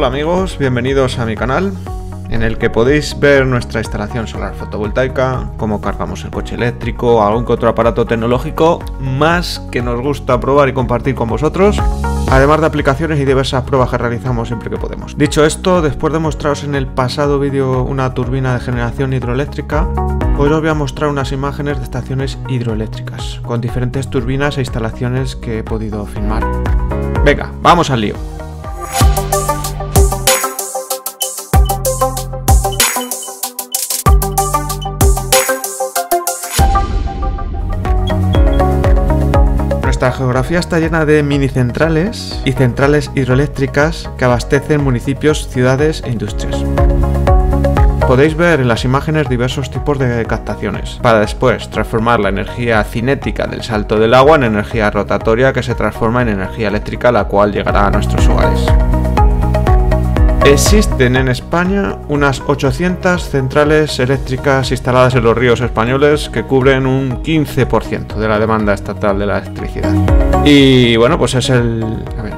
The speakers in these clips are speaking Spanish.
Hola amigos, bienvenidos a mi canal en el que podéis ver nuestra instalación solar fotovoltaica, cómo cargamos el coche eléctrico, algún que otro aparato tecnológico más que nos gusta probar y compartir con vosotros, además de aplicaciones y diversas pruebas que realizamos siempre que podemos. Dicho esto, después de mostraros en el pasado vídeo una turbina de generación hidroeléctrica, hoy os voy a mostrar unas imágenes de estaciones hidroeléctricas, con diferentes turbinas e instalaciones que he podido filmar. Venga, vamos al lío. Nuestra geografía está llena de mini centrales y centrales hidroeléctricas que abastecen municipios, ciudades e industrias. Podéis ver en las imágenes diversos tipos de captaciones, para después transformar la energía cinética del salto del agua en energía rotatoria que se transforma en energía eléctrica la cual llegará a nuestros hogares. Existen en España unas 800 centrales eléctricas instaladas en los ríos españoles que cubren un 15% de la demanda estatal de la electricidad. Y bueno, pues es el...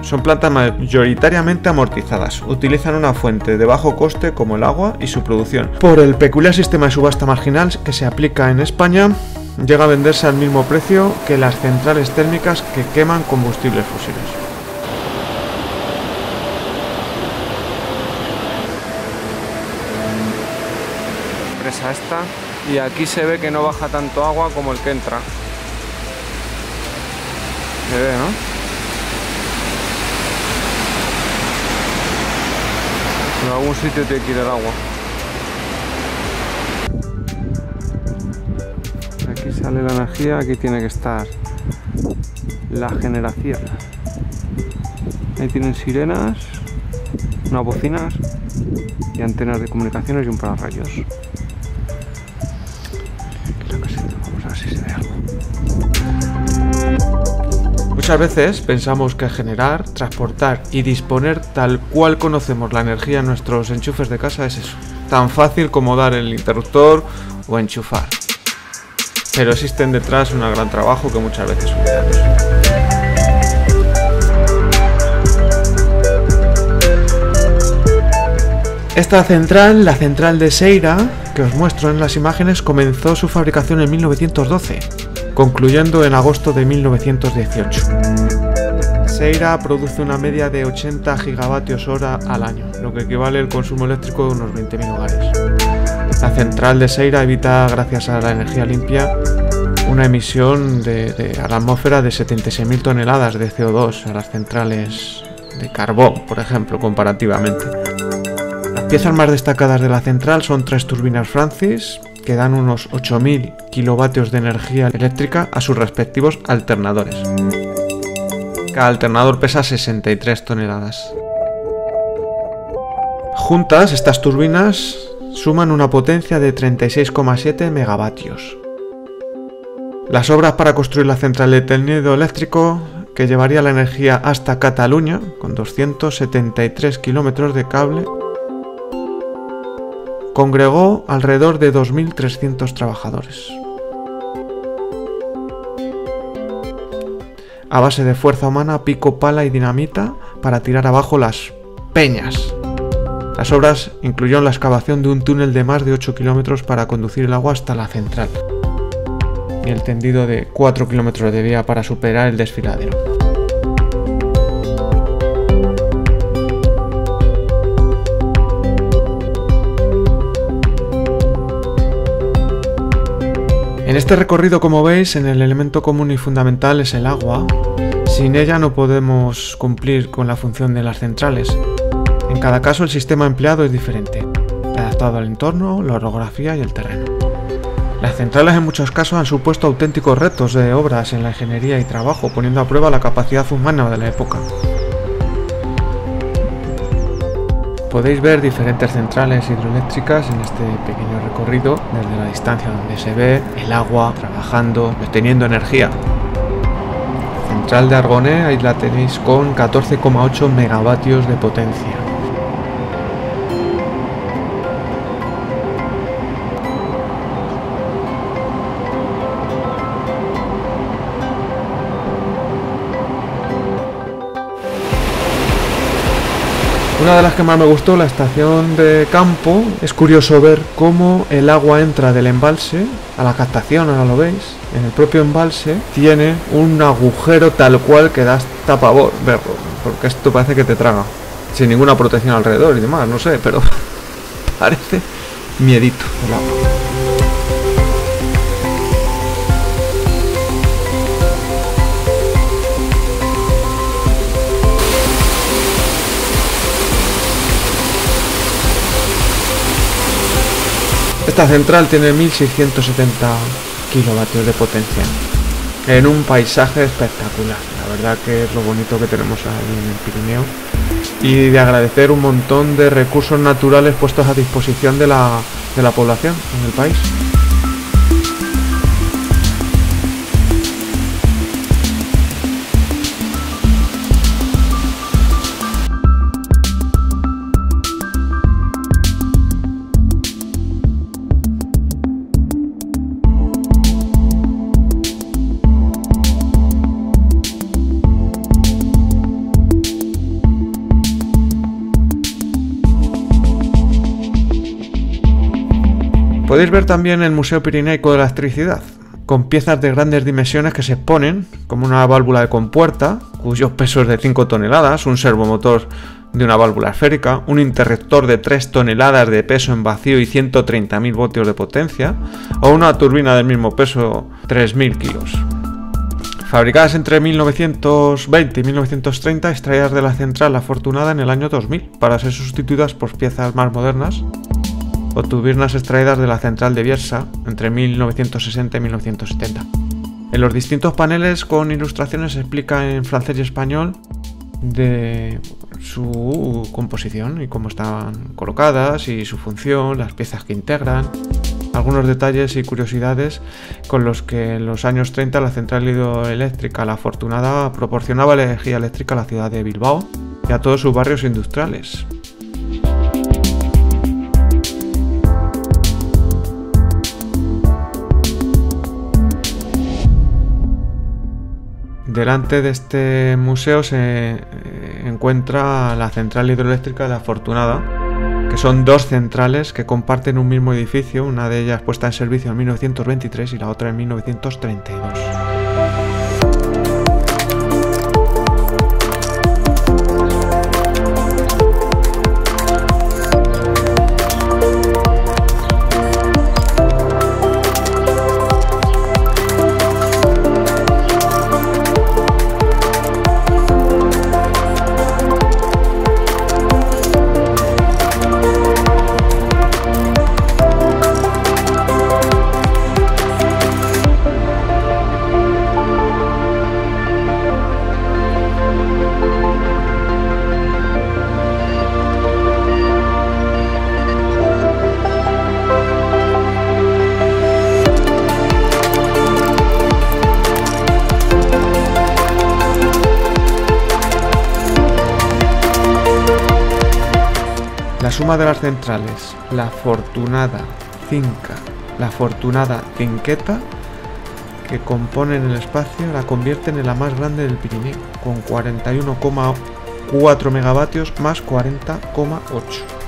son plantas mayoritariamente amortizadas. Utilizan una fuente de bajo coste como el agua y su producción. Por el peculiar sistema de subasta marginal que se aplica en España, llega a venderse al mismo precio que las centrales térmicas que queman combustibles fósiles. Esta y aquí se ve que no baja tanto agua como el que entra. Se ve, ¿no? en algún sitio tiene que ir el agua. Aquí sale la energía, aquí tiene que estar la generación. Ahí tienen sirenas unas bocinas y antenas de comunicaciones y un pararrayos Muchas veces pensamos que generar, transportar y disponer tal cual conocemos la energía en nuestros enchufes de casa es eso, tan fácil como dar el interruptor o enchufar. Pero existen detrás un gran trabajo que muchas veces olvidamos. Esta central, la central de Seira, que os muestro en las imágenes, comenzó su fabricación en 1912 concluyendo en agosto de 1918. Seira produce una media de 80 gigavatios hora al año, lo que equivale al consumo eléctrico de unos 20.000 hogares. La central de Seira evita, gracias a la energía limpia, una emisión de, a la atmósfera de 76.000 toneladas de CO2 a las centrales de carbón, por ejemplo, comparativamente. Las piezas más destacadas de la central son tres turbinas Francis, que dan unos 8.000 kilovatios de energía eléctrica a sus respectivos alternadores. Cada alternador pesa 63 toneladas. Juntas, estas turbinas suman una potencia de 36,7 megavatios. Las obras para construir la central de tendido eléctrico que llevaría la energía hasta Cataluña, con 273 kilómetros de cable, congregó alrededor de 2.300 trabajadores. A base de fuerza humana, pico, pala y dinamita para tirar abajo las peñas. Las obras incluyeron la excavación de un túnel de más de 8 kilómetros para conducir el agua hasta la central y el tendido de 4 kilómetros de vía para superar el desfiladero. En este recorrido, como veis, en el elemento común y fundamental es el agua. Sin ella no podemos cumplir con la función de las centrales. En cada caso el sistema empleado es diferente, adaptado al entorno, la orografía y el terreno. Las centrales en muchos casos han supuesto auténticos retos de obras en la ingeniería y trabajo, poniendo a prueba la capacidad humana de la época. Podéis ver diferentes centrales hidroeléctricas en este pequeño recorrido desde la distancia donde se ve el agua trabajando, obteniendo energía. Central de Argoné, ahí la tenéis con 14,8 megavatios de potencia. Una de las que más me gustó, la estación de campo, es curioso ver cómo el agua entra del embalse a la captación, ahora lo veis. En el propio embalse tiene un agujero tal cual que da hasta pavor verlo, porque esto parece que te traga, sin ninguna protección alrededor y demás, no sé, pero parece miedito el agua. Esta central tiene 1670 kilovatios de potencia en un paisaje espectacular. La verdad que es lo bonito que tenemos ahí en el Pirineo y de agradecer un montón de recursos naturales puestos a disposición de la, de la población en el país. Podéis ver también el Museo Pirineico de la Electricidad, con piezas de grandes dimensiones que se exponen, como una válvula de compuerta, cuyo peso es de 5 toneladas, un servomotor de una válvula esférica, un interruptor de 3 toneladas de peso en vacío y 130.000 voltios de potencia, o una turbina del mismo peso, 3.000 kilos. Fabricadas entre 1920 y 1930, extraídas de la central afortunada en el año 2000, para ser sustituidas por piezas más modernas o turbinas extraídas de la central de Biersa entre 1960 y 1970. En los distintos paneles con ilustraciones se explica en francés y español de su composición y cómo están colocadas y su función, las piezas que integran, algunos detalles y curiosidades con los que en los años 30 la central hidroeléctrica La Afortunada proporcionaba energía eléctrica a la ciudad de Bilbao y a todos sus barrios industriales. Delante de este museo se eh, encuentra la central hidroeléctrica de la Afortunada, que son dos centrales que comparten un mismo edificio, una de ellas puesta en servicio en 1923 y la otra en 1932. Suma de las centrales, la Fortunada Cinca, la Fortunada Cinqueta, que componen el espacio, la convierten en la más grande del Pirineo, con 41,4 megavatios más 40,8.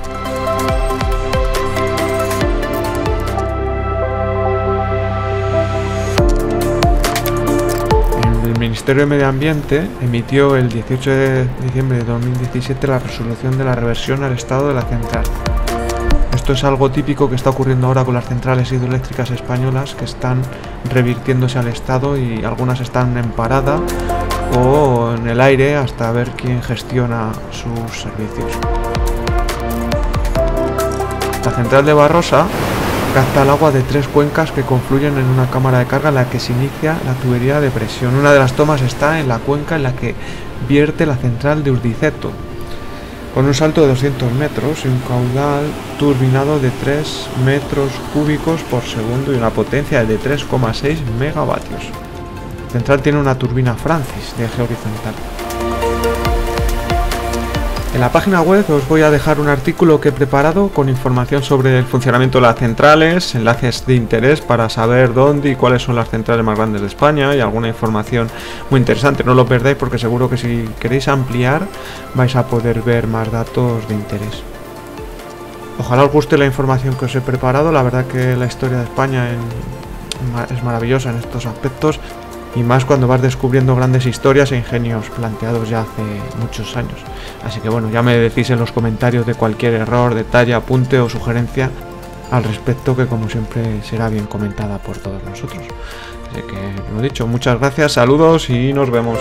Ministerio de Medio Ambiente emitió el 18 de diciembre de 2017 la resolución de la reversión al estado de la central. Esto es algo típico que está ocurriendo ahora con las centrales hidroeléctricas españolas que están revirtiéndose al estado y algunas están en parada o en el aire hasta ver quién gestiona sus servicios. La central de Barrosa capta el agua de tres cuencas que confluyen en una cámara de carga en la que se inicia la tubería de presión. Una de las tomas está en la cuenca en la que vierte la central de Urdiceto, con un salto de 200 metros y un caudal turbinado de 3 metros cúbicos por segundo y una potencia de 3,6 megavatios. La central tiene una turbina Francis de eje horizontal. En la página web os voy a dejar un artículo que he preparado con información sobre el funcionamiento de las centrales, enlaces de interés para saber dónde y cuáles son las centrales más grandes de España y alguna información muy interesante. No lo perdáis porque seguro que si queréis ampliar vais a poder ver más datos de interés. Ojalá os guste la información que os he preparado, la verdad que la historia de España es maravillosa en estos aspectos y más cuando vas descubriendo grandes historias e ingenios planteados ya hace muchos años. Así que bueno, ya me decís en los comentarios de cualquier error, detalle, apunte o sugerencia al respecto que como siempre será bien comentada por todos nosotros. Así que lo dicho, muchas gracias, saludos y nos vemos.